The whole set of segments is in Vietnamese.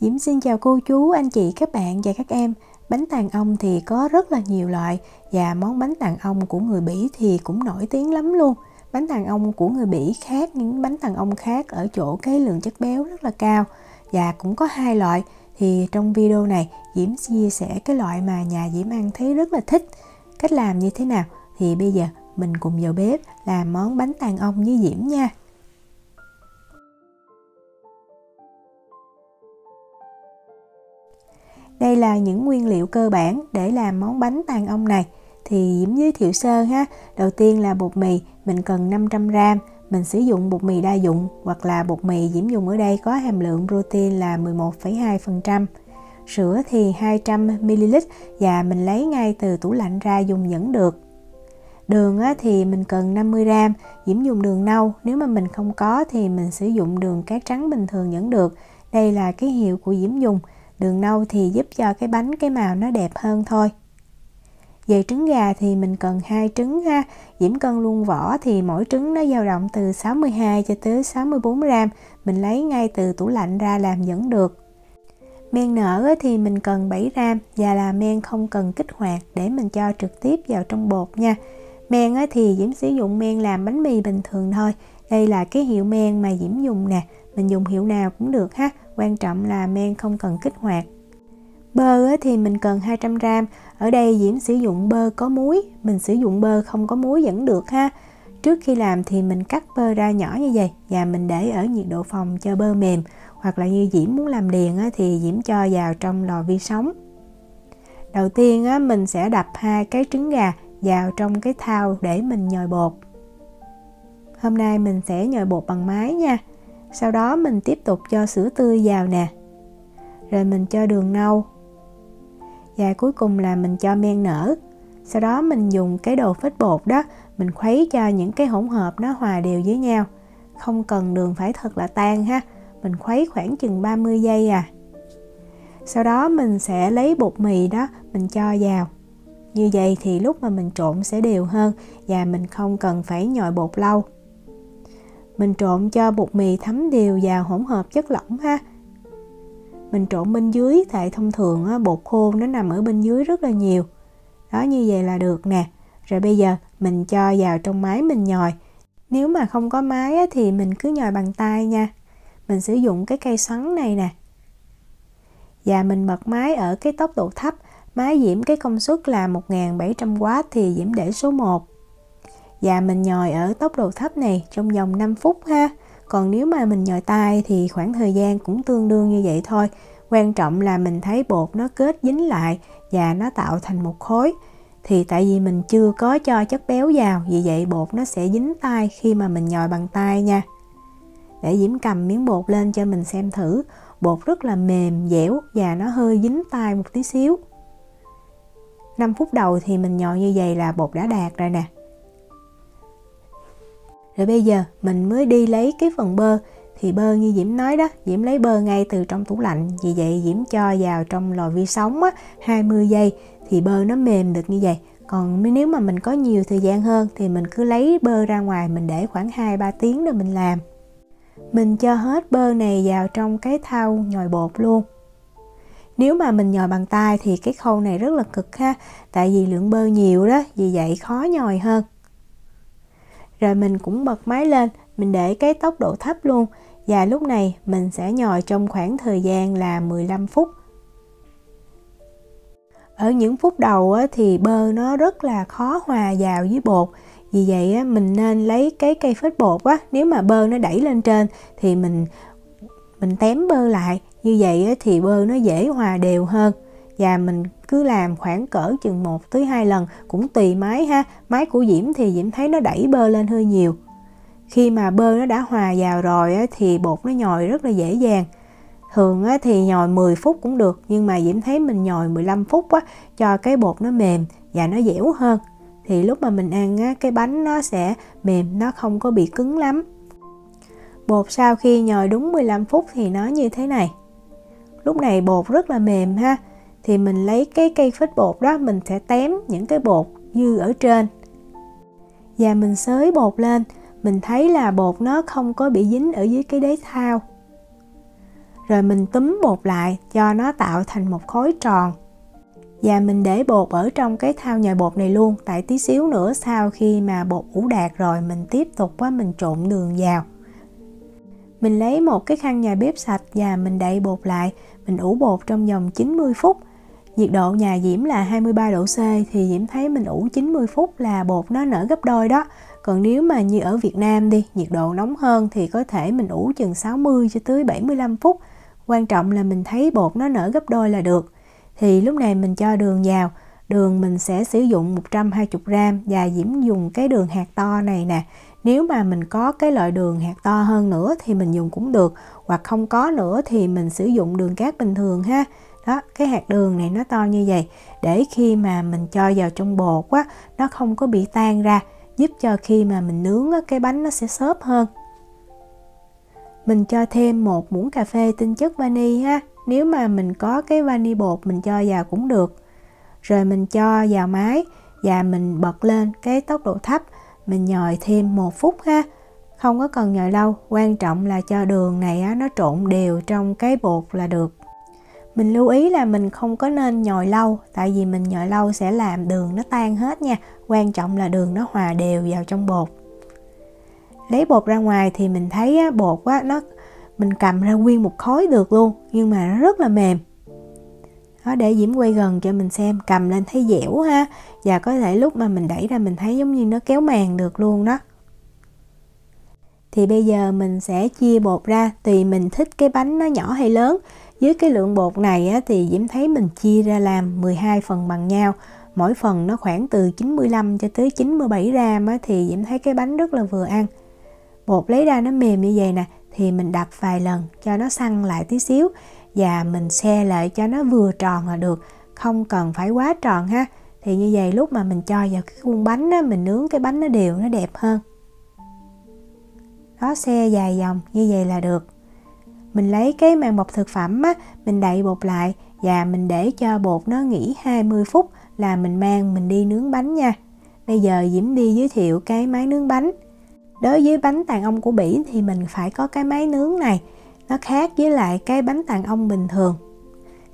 Diễm xin chào cô chú, anh chị, các bạn và các em. Bánh tàn ong thì có rất là nhiều loại và món bánh tàn ong của người Bỉ thì cũng nổi tiếng lắm luôn. Bánh tàn ong của người Bỉ khác những bánh tàn ong khác ở chỗ cái lượng chất béo rất là cao và cũng có hai loại thì trong video này Diễm chia sẻ cái loại mà nhà Diễm ăn thấy rất là thích. Cách làm như thế nào thì bây giờ mình cùng vào bếp làm món bánh tàn ong với Diễm nha. Đây là những nguyên liệu cơ bản để làm món bánh tàn ong này. Thì Diễm giới thiệu sơ ha. Đầu tiên là bột mì, mình cần 500g. Mình sử dụng bột mì đa dụng hoặc là bột mì Diễm dùng ở đây có hàm lượng protein là 11,2%. Sữa thì 200ml và mình lấy ngay từ tủ lạnh ra dùng vẫn được. Đường thì mình cần 50g, Diễm dùng đường nâu, nếu mà mình không có thì mình sử dụng đường cát trắng bình thường vẫn được. Đây là cái hiệu của Diễm dùng đường nâu thì giúp cho cái bánh, cái màu nó đẹp hơn thôi. Về trứng gà thì mình cần hai trứng ha. Diễm cân luôn vỏ thì mỗi trứng nó dao động từ 62 cho tới 64 gram. Mình lấy ngay từ tủ lạnh ra làm vẫn được. Men nở thì mình cần 7 gram và là men không cần kích hoạt để mình cho trực tiếp vào trong bột nha. Men thì Diễm sử dụng men làm bánh mì bình thường thôi. Đây là cái hiệu men mà Diễm dùng nè. Mình dùng hiệu nào cũng được ha quan trọng là men không cần kích hoạt. Bơ thì mình cần 200g ở đây Diễm sử dụng bơ có muối, mình sử dụng bơ không có muối vẫn được ha. Trước khi làm thì mình cắt bơ ra nhỏ như vậy và mình để ở nhiệt độ phòng cho bơ mềm. Hoặc là như Diễm muốn làm điền thì Diễm cho vào trong lò vi sóng. Đầu tiên mình sẽ đập hai cái trứng gà vào trong cái thao để mình nhồi bột. Hôm nay mình sẽ nhồi bột bằng máy nha sau đó mình tiếp tục cho sữa tươi vào nè. Rồi mình cho đường nâu. Và cuối cùng là mình cho men nở. Sau đó mình dùng cái đồ phết bột đó, mình khuấy cho những cái hỗn hợp nó hòa đều với nhau. Không cần đường phải thật là tan ha. Mình khuấy khoảng chừng 30 giây à. Sau đó mình sẽ lấy bột mì đó, mình cho vào. Như vậy thì lúc mà mình trộn sẽ đều hơn và mình không cần phải nhồi bột lâu mình trộn cho bột mì thấm đều vào hỗn hợp chất lỏng ha. Mình trộn bên dưới tại thông thường á, bột khô nó nằm ở bên dưới rất là nhiều. Đó như vậy là được nè. Rồi bây giờ mình cho vào trong máy mình nhồi. Nếu mà không có máy á, thì mình cứ nhồi bằng tay nha. Mình sử dụng cái cây xoắn này nè. Và mình bật máy ở cái tốc độ thấp. Máy diễm cái công suất là 1700W thì diễm để số 1 và mình nhồi ở tốc độ thấp này, trong vòng 5 phút ha. Còn nếu mà mình nhồi tay thì khoảng thời gian cũng tương đương như vậy thôi. Quan trọng là mình thấy bột nó kết dính lại và nó tạo thành một khối. Thì tại vì mình chưa có cho chất béo vào, vì vậy bột nó sẽ dính tay khi mà mình nhồi bằng tay nha. Để Diễm cầm miếng bột lên cho mình xem thử. Bột rất là mềm, dẻo và nó hơi dính tay một tí xíu. 5 phút đầu thì mình nhồi như vậy là bột đã đạt rồi nè rồi bây giờ mình mới đi lấy cái phần bơ. Thì bơ như Diễm nói đó Diễm lấy bơ ngay từ trong tủ lạnh. Vì vậy Diễm cho vào trong lò vi sóng á, 20 giây. Thì bơ nó mềm được như vậy. Còn nếu mà mình có nhiều thời gian hơn thì mình cứ lấy bơ ra ngoài mình để khoảng 2-3 tiếng rồi mình làm. Mình cho hết bơ này vào trong cái thau nhồi bột luôn. Nếu mà mình nhồi bằng tay thì cái khâu này rất là cực ha tại vì lượng bơ nhiều đó vì vậy khó nhồi hơn rồi mình cũng bật máy lên, mình để cái tốc độ thấp luôn. Và lúc này mình sẽ nhồi trong khoảng thời gian là 15 phút. Ở những phút đầu thì bơ nó rất là khó hòa vào với bột. Vì vậy mình nên lấy cái cây phết bột á, nếu mà bơ nó đẩy lên trên thì mình mình tém bơ lại. Như vậy thì bơ nó dễ hòa đều hơn. Và mình cứ làm khoảng cỡ chừng 1 tới 2 lần cũng tùy máy ha. Máy của Diễm thì Diễm thấy nó đẩy bơ lên hơi nhiều. Khi mà bơ nó đã hòa vào rồi thì bột nó nhồi rất là dễ dàng. Thường thì nhồi 10 phút cũng được nhưng mà Diễm thấy mình nhồi 15 phút á, cho cái bột nó mềm và nó dẻo hơn. Thì lúc mà mình ăn á, cái bánh nó sẽ mềm nó không có bị cứng lắm. Bột sau khi nhồi đúng 15 phút thì nó như thế này. Lúc này bột rất là mềm ha thì mình lấy cái cây phết bột đó, mình sẽ tém những cái bột dư ở trên. Và mình xới bột lên, mình thấy là bột nó không có bị dính ở dưới cái đế thao. Rồi mình túm bột lại, cho nó tạo thành một khối tròn. Và mình để bột ở trong cái thao nhồi bột này luôn tại tí xíu nữa sau khi mà bột ủ đạt rồi, mình tiếp tục quá mình trộn đường vào. Mình lấy một cái khăn nhà bếp sạch và mình đậy bột lại, mình ủ bột trong vòng 90 phút nhiệt độ nhà Diễm là 23 độ C, thì Diễm thấy mình ủ 90 phút là bột nó nở gấp đôi đó. Còn nếu mà như ở Việt Nam đi, nhiệt độ nóng hơn thì có thể mình ủ chừng 60 cho tới 75 phút. Quan trọng là mình thấy bột nó nở gấp đôi là được. Thì lúc này mình cho đường vào. Đường mình sẽ sử dụng 120 gram và Diễm dùng cái đường hạt to này nè. Nếu mà mình có cái loại đường hạt to hơn nữa thì mình dùng cũng được. Hoặc không có nữa thì mình sử dụng đường cát bình thường ha đó cái hạt đường này nó to như vậy để khi mà mình cho vào trong bột á nó không có bị tan ra giúp cho khi mà mình nướng á, cái bánh nó sẽ xốp hơn. Mình cho thêm một muỗng cà phê tinh chất vani ha nếu mà mình có cái vani bột mình cho vào cũng được. Rồi mình cho vào máy và mình bật lên cái tốc độ thấp mình nhồi thêm một phút ha. Không có cần nhồi lâu quan trọng là cho đường này á, nó trộn đều trong cái bột là được mình lưu ý là mình không có nên nhồi lâu tại vì mình nhồi lâu sẽ làm đường nó tan hết nha. Quan trọng là đường nó hòa đều vào trong bột. Lấy bột ra ngoài thì mình thấy á, bột á, nó mình cầm ra nguyên một khối được luôn nhưng mà nó rất là mềm. Đó để Diễm quay gần cho mình xem cầm lên thấy dẻo ha. Và có thể lúc mà mình đẩy ra mình thấy giống như nó kéo màng được luôn đó thì bây giờ mình sẽ chia bột ra tùy mình thích cái bánh nó nhỏ hay lớn. Với cái lượng bột này á, thì Diễm thấy mình chia ra làm 12 phần bằng nhau. Mỗi phần nó khoảng từ 95 cho tới 97 gram á, thì Diễm thấy cái bánh rất là vừa ăn. Bột lấy ra nó mềm như vậy nè thì mình đập vài lần cho nó săn lại tí xíu. Và mình xe lại cho nó vừa tròn là được không cần phải quá tròn ha. Thì như vậy lúc mà mình cho vào cái khuôn bánh á, mình nướng cái bánh nó đều nó đẹp hơn đó xe dài dòng như vậy là được. Mình lấy cái màng bọc thực phẩm á, mình đậy bột lại và mình để cho bột nó nghỉ 20 phút là mình mang mình đi nướng bánh nha. Bây giờ Diễm đi giới thiệu cái máy nướng bánh. Đối với bánh tàn ong của Bỉ thì mình phải có cái máy nướng này nó khác với lại cái bánh tàn ong bình thường.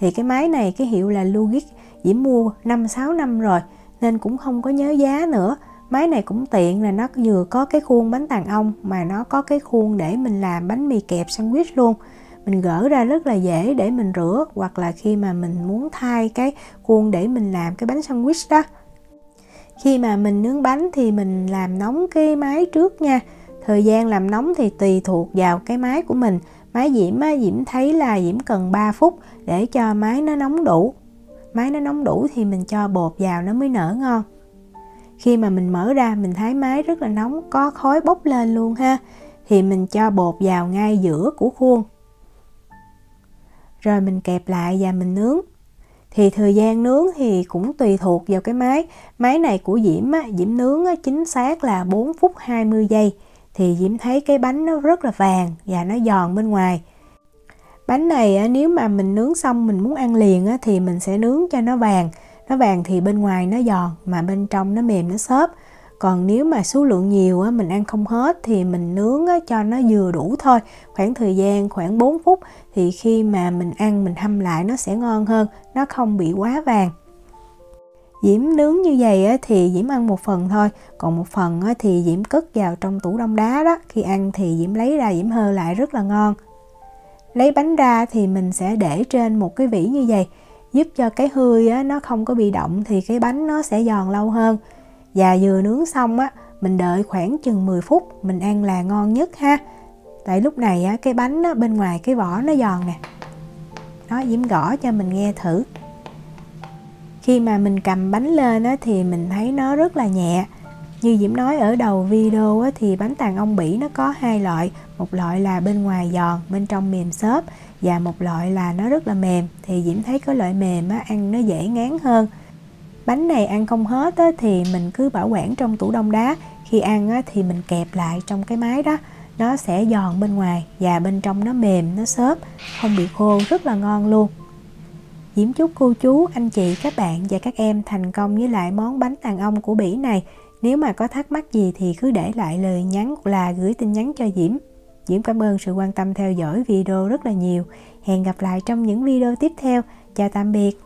Thì cái máy này cái hiệu là Lugix Diễm mua 5-6 năm rồi nên cũng không có nhớ giá nữa máy này cũng tiện là nó vừa có cái khuôn bánh tàn ong mà nó có cái khuôn để mình làm bánh mì kẹp sandwich luôn. Mình gỡ ra rất là dễ để mình rửa hoặc là khi mà mình muốn thay cái khuôn để mình làm cái bánh sandwich đó. Khi mà mình nướng bánh thì mình làm nóng cái máy trước nha. Thời gian làm nóng thì tùy thuộc vào cái máy của mình. Máy diễm á, diễm thấy là diễm cần 3 phút để cho máy nó nóng đủ. Máy nó nóng đủ thì mình cho bột vào nó mới nở ngon khi mà mình mở ra mình thấy máy rất là nóng có khói bốc lên luôn ha thì mình cho bột vào ngay giữa của khuôn. Rồi mình kẹp lại và mình nướng. Thì thời gian nướng thì cũng tùy thuộc vào cái máy. Máy này của Diễm á, Diễm nướng á, chính xác là 4 phút 20 giây thì Diễm thấy cái bánh nó rất là vàng và nó giòn bên ngoài. Bánh này á, nếu mà mình nướng xong mình muốn ăn liền á, thì mình sẽ nướng cho nó vàng nó vàng thì bên ngoài nó giòn mà bên trong nó mềm nó xốp. Còn nếu mà số lượng nhiều á, mình ăn không hết thì mình nướng á, cho nó vừa đủ thôi. Khoảng thời gian khoảng 4 phút thì khi mà mình ăn mình hâm lại nó sẽ ngon hơn nó không bị quá vàng. Diễm nướng như vậy á, thì Diễm ăn một phần thôi. Còn một phần á, thì Diễm cất vào trong tủ đông đá đó. Khi ăn thì Diễm lấy ra Diễm hơ lại rất là ngon. Lấy bánh ra thì mình sẽ để trên một cái vỉ như vậy giúp cho cái hơi á, nó không có bị động thì cái bánh nó sẽ giòn lâu hơn. Và vừa nướng xong á mình đợi khoảng chừng 10 phút mình ăn là ngon nhất ha. Tại lúc này á, cái bánh á, bên ngoài cái vỏ nó giòn nè. Nó diễm gõ cho mình nghe thử. Khi mà mình cầm bánh lên á, thì mình thấy nó rất là nhẹ. Như Diễm nói ở đầu video á, thì bánh tàn ong bỉ nó có hai loại. Một loại là bên ngoài giòn bên trong mềm xốp và một loại là nó rất là mềm. Thì Diễm thấy có loại mềm á, ăn nó dễ ngán hơn. Bánh này ăn không hết á, thì mình cứ bảo quản trong tủ đông đá. Khi ăn á, thì mình kẹp lại trong cái máy đó. Nó sẽ giòn bên ngoài và bên trong nó mềm nó xốp. Không bị khô rất là ngon luôn. Diễm chúc cô chú, anh chị, các bạn và các em thành công với lại món bánh tàn ong của Bỉ này. Nếu mà có thắc mắc gì thì cứ để lại lời nhắn là gửi tin nhắn cho Diễm. Diễm cảm ơn sự quan tâm theo dõi video rất là nhiều. Hẹn gặp lại trong những video tiếp theo. Chào tạm biệt.